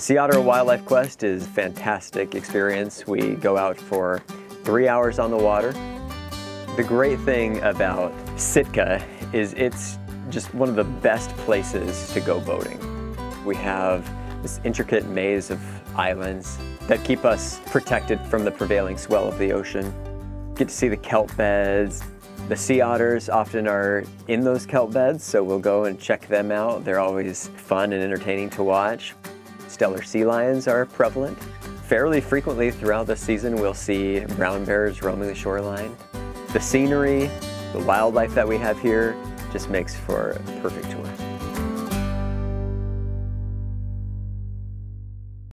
Sea Otter Wildlife Quest is a fantastic experience. We go out for three hours on the water. The great thing about Sitka is it's just one of the best places to go boating. We have this intricate maze of islands that keep us protected from the prevailing swell of the ocean. Get to see the kelp beds. The sea otters often are in those kelp beds, so we'll go and check them out. They're always fun and entertaining to watch. Steller sea lions are prevalent. Fairly frequently throughout the season, we'll see brown bears roaming the shoreline. The scenery, the wildlife that we have here just makes for a perfect tour.